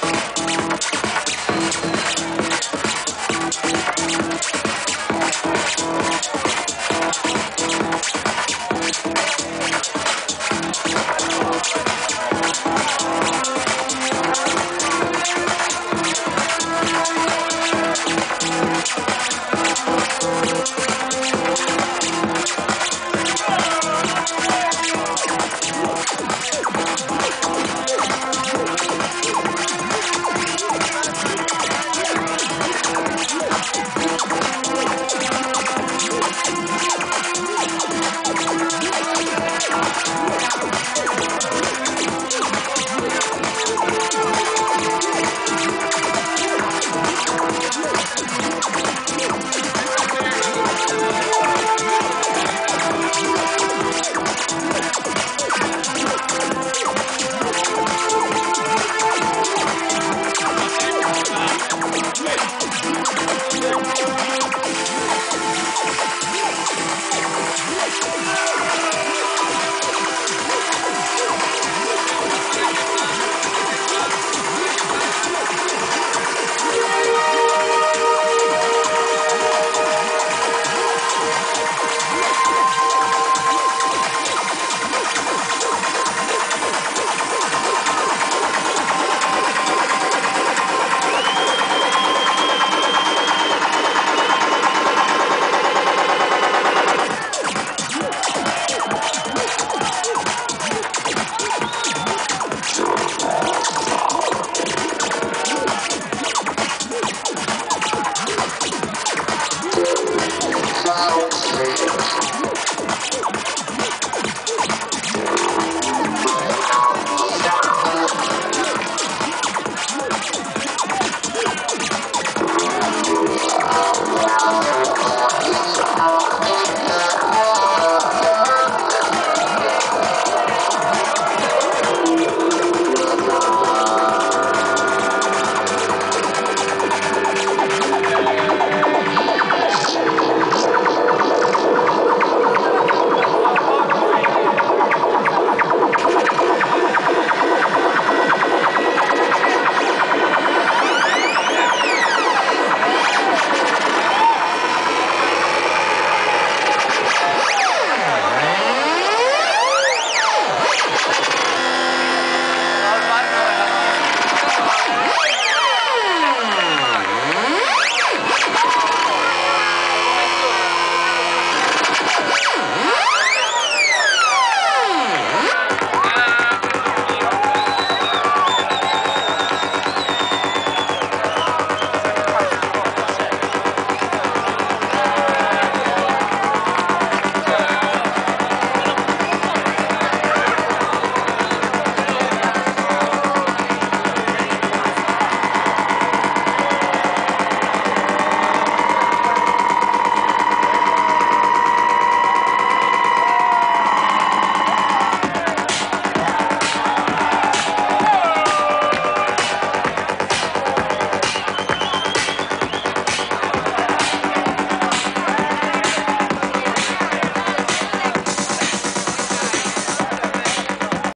Thank Check.